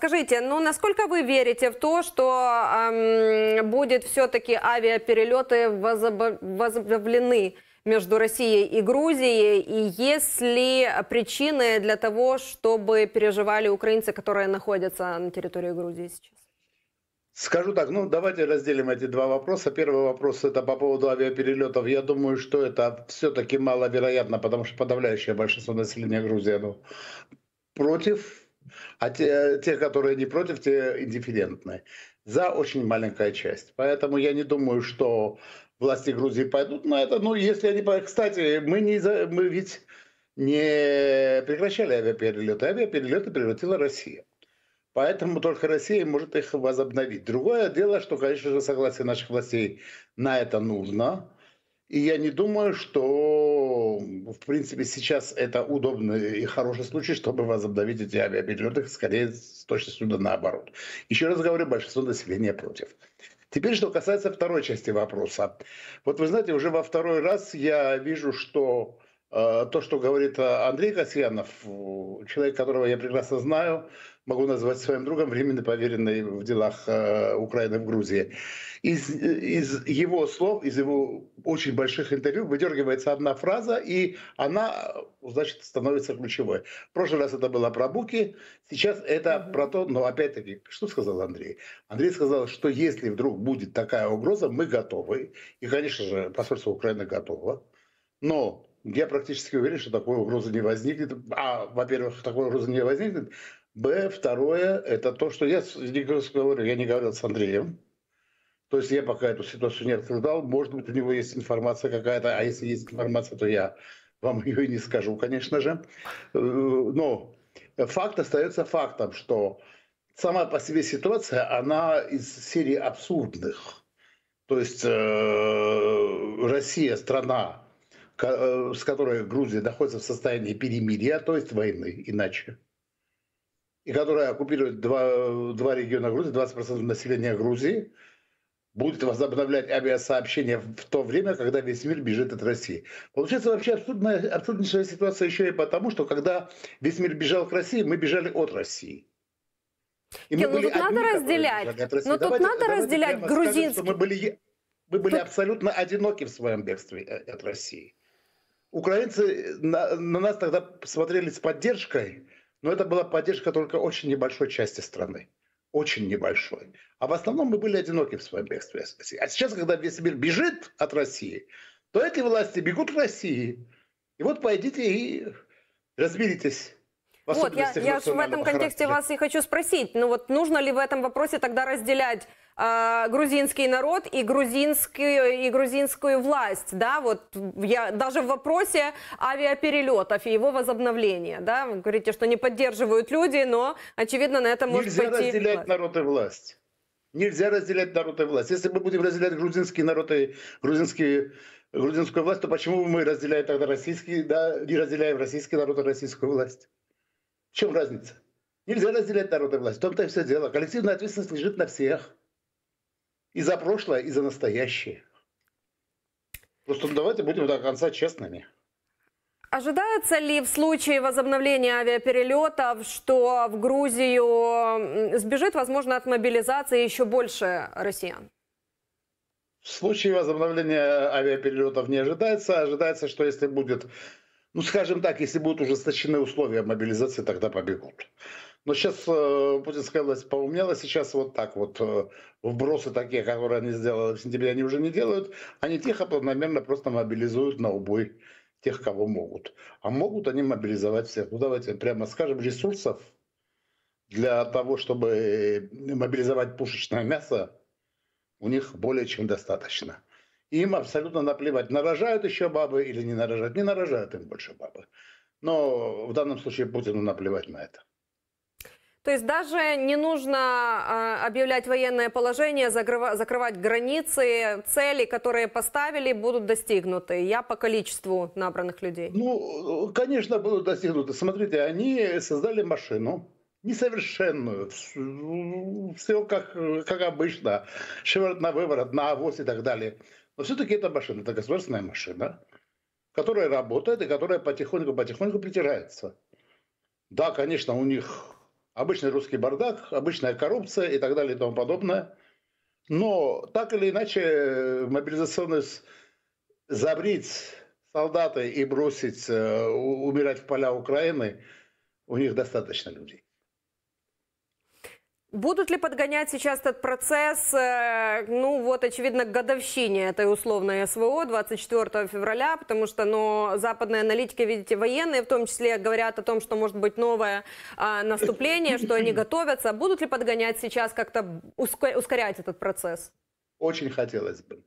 скажите, ну насколько вы верите в то, что эм, будет все-таки авиаперелеты возобновлены между Россией и Грузией? И есть ли причины для того, чтобы переживали украинцы, которые находятся на территории Грузии сейчас? Скажу так, ну давайте разделим эти два вопроса. Первый вопрос это по поводу авиаперелетов. Я думаю, что это все-таки маловероятно, потому что подавляющее большинство населения Грузии оно против, а те, те, которые не против, те индифферентны. За очень маленькая часть. Поэтому я не думаю, что власти Грузии пойдут на это. Ну, если они... Кстати, мы, не, мы ведь не прекращали авиаперелеты. Авиаперелеты превратила Россия. Поэтому только Россия может их возобновить. Другое дело, что, конечно же, согласие наших властей на это нужно. И я не думаю, что, в принципе, сейчас это удобный и хороший случай, чтобы возобновить эти авиаперелеты, скорее, с точностью да наоборот. Еще раз говорю, большинство населения против. Теперь, что касается второй части вопроса. Вот вы знаете, уже во второй раз я вижу, что э, то, что говорит Андрей Касьянов, человек, которого я прекрасно знаю, могу назвать своим другом, временно поверенный в делах э, Украины в Грузии. Из, из его слов, из его очень больших интервью выдергивается одна фраза, и она, значит, становится ключевой. В прошлый раз это было про Буки, сейчас это mm-hmm. про то, но опять-таки, что сказал Андрей? Андрей сказал, что если вдруг будет такая угроза, мы готовы. И, конечно же, посольство Украины готово. Но я практически уверен, что такой угрозы не возникнет. А, во-первых, такой угрозы не возникнет. Б, второе, это то, что я не говорю, я не говорил с Андреем. То есть я пока эту ситуацию не обсуждал. Может быть, у него есть информация какая-то, а если есть информация, то я вам ее и не скажу, конечно же. Э, но факт остается фактом, что сама по себе ситуация, она из серии абсурдных. То есть э, Россия страна, э, с которой Грузия находится в состоянии перемирия, то есть войны, иначе и которая оккупирует два, два региона Грузии, 20% населения Грузии, будет возобновлять авиасообщение в то время, когда весь мир бежит от России. Получается вообще абсурдная, абсурднейшая ситуация еще и потому, что когда весь мир бежал к России, мы бежали от России. И мы ну, тут надо разделять. Но тут надо давайте разделять грузинский. Скажем, мы были, мы были тут... абсолютно одиноки в своем бегстве э, от России. Украинцы на, на нас тогда смотрели с поддержкой, но это была поддержка только очень небольшой части страны. Очень небольшой. А в основном мы были одиноки в своем бегстве. А сейчас, когда весь мир бежит от России, то эти власти бегут к России. И вот пойдите и разберитесь. Вот, я, я в этом контексте характера. вас и хочу спросить, ну вот нужно ли в этом вопросе тогда разделять э, грузинский народ и грузинскую, и грузинскую власть, да, вот я, даже в вопросе авиаперелетов и его возобновления, да, вы говорите, что не поддерживают люди, но, очевидно, на это может Нельзя пойти... разделять власть. народ и власть. Нельзя разделять народ и власть. Если мы будем разделять грузинский народ и грузинские, грузинскую власть, то почему мы разделяем тогда российский, да, не разделяем российский народ и российскую власть? В чем разница? Нельзя разделять народ и власть. В том-то и все дело. Коллективная ответственность лежит на всех. И за прошлое, и за настоящее. Просто ну, давайте будем до конца честными. Ожидается ли в случае возобновления авиаперелетов, что в Грузию сбежит, возможно, от мобилизации еще больше россиян? В случае возобновления авиаперелетов не ожидается. Ожидается, что если будет, ну скажем так, если будут ужесточены условия мобилизации, тогда побегут. Но сейчас э, путинская власть поумнела, сейчас вот так вот э, вбросы такие, которые они сделали в сентябре, они уже не делают. Они тихо, планомерно просто мобилизуют на убой тех, кого могут. А могут они мобилизовать всех. Ну давайте прямо скажем, ресурсов для того, чтобы мобилизовать пушечное мясо, у них более чем достаточно. Им абсолютно наплевать, нарожают еще бабы или не нарожают. Не нарожают им больше бабы. Но в данном случае Путину наплевать на это. То есть даже не нужно э, объявлять военное положение, закрыва, закрывать границы, цели, которые поставили, будут достигнуты. Я по количеству набранных людей. Ну, конечно, будут достигнуты. Смотрите, они создали машину, несовершенную, все как, как обычно, шиворот на выворот, на авось и так далее. Но все-таки это машина, это государственная машина, которая работает и которая потихоньку-потихоньку притирается. Да, конечно, у них Обычный русский бардак, обычная коррупция и так далее и тому подобное. Но так или иначе мобилизационный забрить солдаты и бросить э, умирать в поля Украины, у них достаточно людей. Будут ли подгонять сейчас этот процесс, э, ну вот, очевидно, к годовщине этой условной СВО 24 февраля, потому что, ну, западные аналитики, видите, военные в том числе говорят о том, что может быть новое а, наступление, что они готовятся. Будут ли подгонять сейчас как-то ускорять этот процесс? Очень хотелось бы.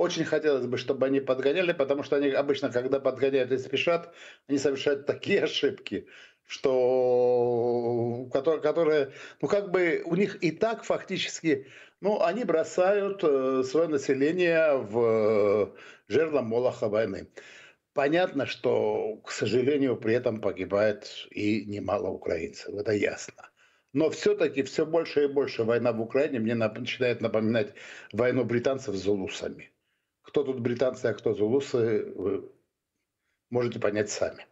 Очень хотелось бы, чтобы они подгоняли, потому что они обычно, когда подгоняют и спешат, они совершают такие ошибки, что которые, которые, ну как бы у них и так фактически, ну они бросают э, свое население в жерло Молоха войны. Понятно, что, к сожалению, при этом погибает и немало украинцев, это ясно. Но все-таки все больше и больше война в Украине мне начинает напоминать войну британцев с зулусами. Кто тут британцы, а кто зулусы, вы можете понять сами.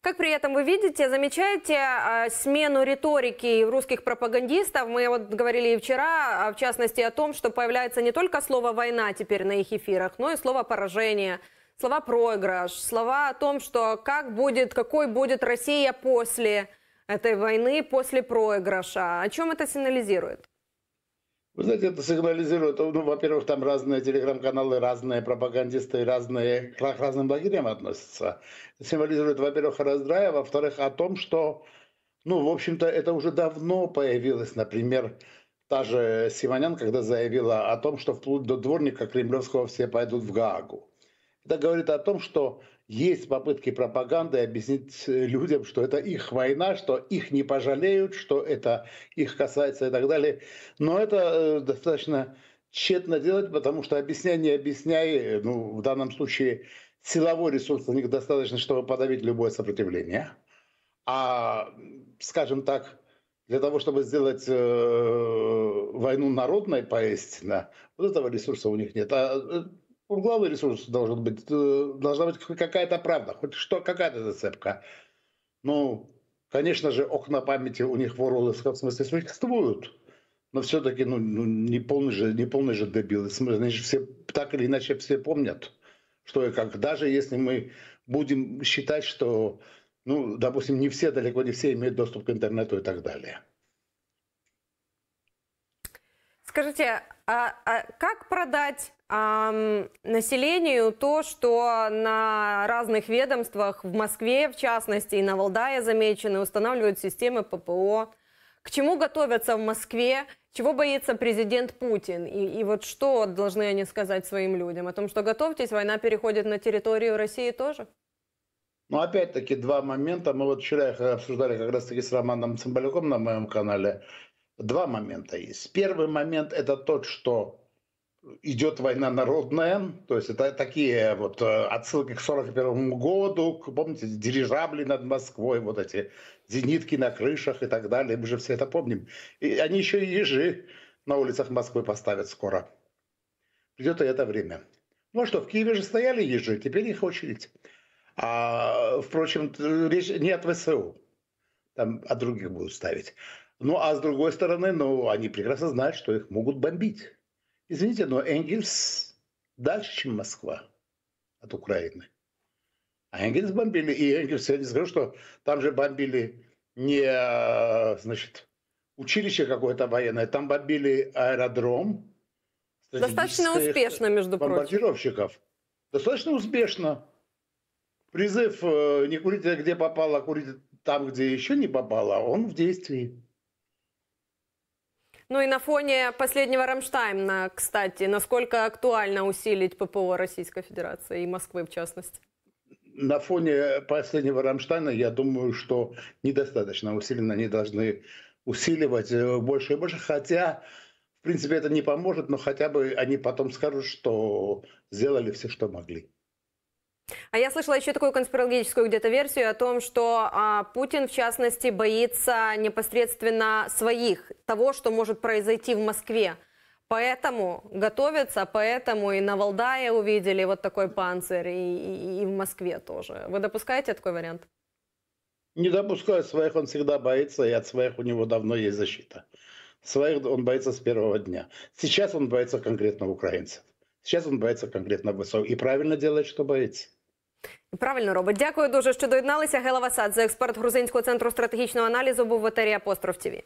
Как при этом вы видите, замечаете э, смену риторики русских пропагандистов? Мы вот говорили и вчера, а в частности, о том, что появляется не только слово «война» теперь на их эфирах, но и слово «поражение», слова «проигрыш», слова о том, что как будет, какой будет Россия после этой войны, после проигрыша. О чем это сигнализирует? Вы знаете, это сигнализирует, ну, во-первых, там разные телеграм-каналы, разные пропагандисты, разные, к разным лагерям относятся. Это символизирует, во-первых, раздрай, а во-вторых, о том, что, ну, в общем-то, это уже давно появилось, например, та же Симонян, когда заявила о том, что вплоть до дворника кремлевского все пойдут в Гаагу. Это говорит о том, что есть попытки пропаганды объяснить людям, что это их война, что их не пожалеют, что это их касается и так далее. Но это э, достаточно тщетно делать, потому что объясняй, не объясняй, ну, в данном случае силовой ресурс у них достаточно, чтобы подавить любое сопротивление. А, скажем так, для того, чтобы сделать э, войну народной поистине, вот этого ресурса у них нет. А э, главный ресурс должен быть, э, должна быть какая-то правда, хоть что, какая-то зацепка. Ну, конечно же, окна памяти у них в Орловском смысле существуют, но все-таки ну, ну, не, полный же, не полный же дебил. Значит, все, так или иначе все помнят, что и как. Даже если мы будем считать, что, ну, допустим, не все, далеко не все имеют доступ к интернету и так далее. Скажите, а, а как продать населению то, что на разных ведомствах, в Москве в частности, и на Валдае замечены, устанавливают системы ППО? К чему готовятся в Москве? Чего боится президент Путин? И, и вот что должны они сказать своим людям? О том, что готовьтесь, война переходит на территорию России тоже? Ну, опять-таки, два момента. Мы вот вчера их обсуждали как раз-таки с Романом Цымбалюком на моем канале. Два момента есть. Первый момент – это тот, что идет война народная, то есть это такие вот э, отсылки к 41 году, помните, дирижабли над Москвой, вот эти зенитки на крышах и так далее, мы же все это помним. И они еще и ежи на улицах Москвы поставят скоро. Придет и это время. Ну а что, в Киеве же стояли ежи, теперь их очередь. А, впрочем, речь не от ВСУ, там от других будут ставить. Ну, а с другой стороны, ну, они прекрасно знают, что их могут бомбить. Извините, но Энгельс дальше, чем Москва от Украины. А Энгельс бомбили, и Энгельс, я не скажу, что там же бомбили не, значит, училище какое-то военное, там бомбили аэродром. Достаточно успешно, между прочим. Бомбардировщиков. Достаточно успешно. Призыв э, не курите где попало, а курите там, где еще не попало, он в действии. Ну и на фоне последнего Рамштайна, кстати, насколько актуально усилить ППО Российской Федерации и Москвы в частности? На фоне последнего Рамштайна, я думаю, что недостаточно усиленно они должны усиливать э, больше и больше, хотя, в принципе, это не поможет, но хотя бы они потом скажут, что сделали все, что могли. А я слышала еще такую конспирологическую где-то версию о том, что а, Путин, в частности, боится непосредственно своих, того, что может произойти в Москве. Поэтому готовится, поэтому и на Валдае увидели вот такой панцирь, и, и, и в Москве тоже. Вы допускаете такой вариант? Не допускаю своих, он всегда боится, и от своих у него давно есть защита. Своих он боится с первого дня. Сейчас он боится конкретно украинцев. Сейчас он боится конкретно высоких. И правильно делает, что боится. Правильно робить. Дякую дуже, що доєдналися. Гела Васадзе, експерт грузинського центру стратегічного аналізу, був в етері Апостроф ТВ.